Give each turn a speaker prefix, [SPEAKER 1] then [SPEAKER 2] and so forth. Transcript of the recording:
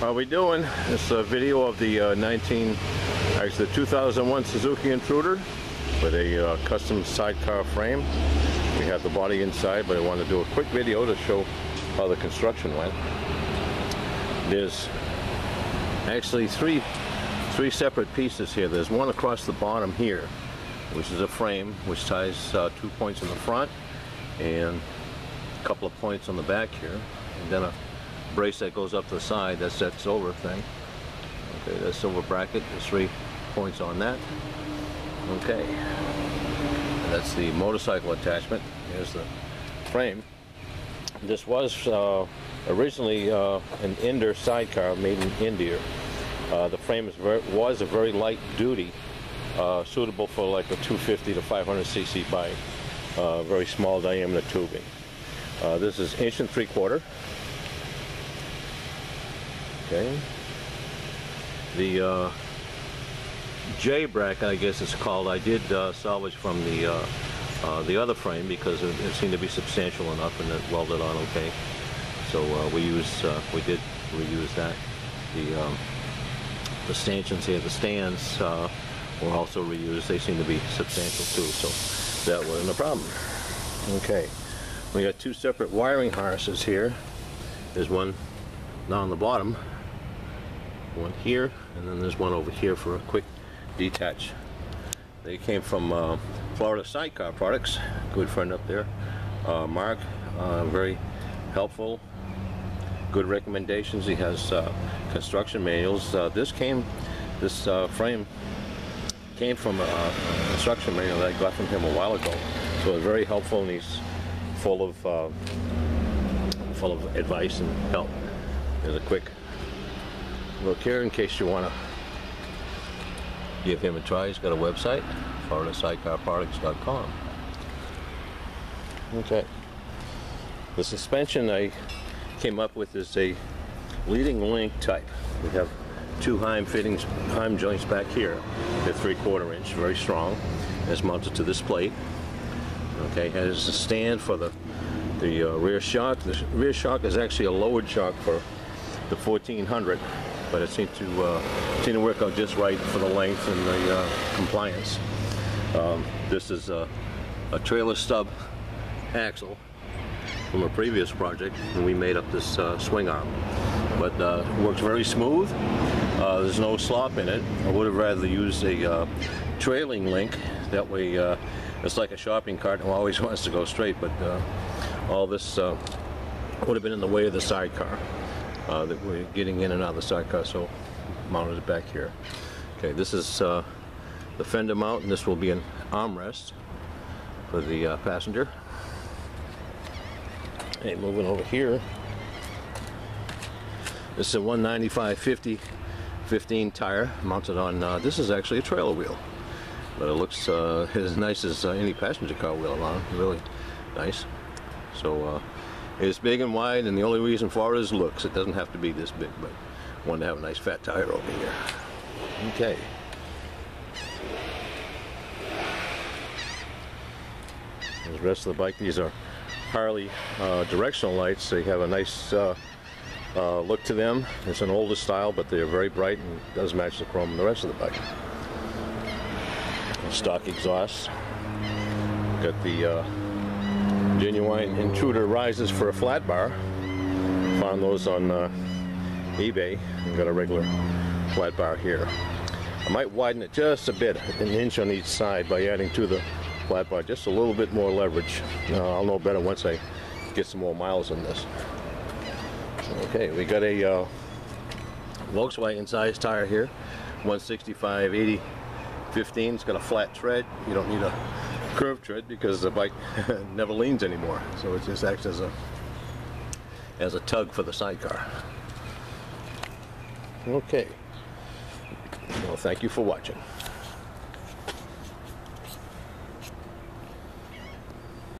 [SPEAKER 1] How we doing? It's a video of the uh, 19, actually the 2001 Suzuki Intruder with a uh, custom sidecar frame. We have the body inside, but I want to do a quick video to show how the construction went. There's actually three three separate pieces here. There's one across the bottom here, which is a frame which ties uh, two points in the front and a couple of points on the back here, and then a brace that goes up to the side, that's that silver thing. Okay, that silver bracket, there's three points on that. Okay, and that's the motorcycle attachment. Here's the frame. This was uh, originally uh, an Ender sidecar made in India. Uh, the frame is very, was a very light duty, uh, suitable for like a 250 to 500 cc bike, uh, very small diameter tubing. Uh, this is inch and three quarter. Okay. The uh, J bracket, I guess it's called, I did uh, salvage from the uh, uh, the other frame because it, it, seemed to be substantial enough and it welded on okay. So uh, we use uh, we did reuse that. The um, the stanchions here, the stands uh, were also reused. They seem to be substantial too, so that wasn't a problem. Okay, we got two separate wiring harnesses here. There's one down the bottom one here and then there's one over here for a quick detach. They came from uh, Florida Sidecar Products good friend up there. Uh, Mark uh, very helpful good recommendations. He has uh, construction manuals. Uh, this came this uh, frame came from a, construction manual that I got from him a while ago. So it's very helpful and he's full of full of advice and help. There's a quick look here in case you want to give him a try. He's got a website, floridasidecarproducts.com. Okay. The suspension I came up with is a leading link type. We have two Heim fittings, Heim joints back here. They're three quarter inch, very strong. It's mounted to this plate. Okay, has a stand for the the uh, rear shock. The rear shock is actually a lowered shock for the 1400 but it seemed to uh, seemed to work out just right for the length and the uh, compliance. Um, this is a, a, trailer stub axle from a previous project, and we made up this uh, swing arm. But uh, it works very smooth. Uh, there's no slop in it. I would have rather used a uh, trailing link. That way, it's like a shopping cart. Who always wants to go straight, but all this would have been in the way of the sidecar uh, that we're getting in and out of the sidecar, so mounted it back here. Okay, this is uh, the fender mount, and this will be an armrest for the uh, passenger. Hey, moving over here, this is a 195-50 15 tire mounted on, uh, this is actually a trailer wheel, but it looks uh, as nice as uh, any passenger car wheel around, really nice. So it's big and wide, and the only reason for it is looks. It doesn't have to be this big, but wanted to have a nice fat tire over here. Okay. the rest of the bike, these are Harley uh, directional lights. They have a nice uh, uh, look to them. It's an older style, but they're very bright and does match the chrome in the rest of the bike. Stock exhaust. Got the uh, genuine intruder Risers for a flat bar. Found those on uh, eBay. Got a regular flat bar here. I might widen it just a bit, an inch on each side by adding to the flat bar just a little bit more leverage. Uh, I'll know better once I get some more miles on this. Okay, we got a uh, Volkswagen size tire here, 165 80 15. It's got a flat tread. You don't need a curve tread because the bike never leans anymore. So it just acts as a as a tug for the sidecar. Okay. Well, thank you for watching.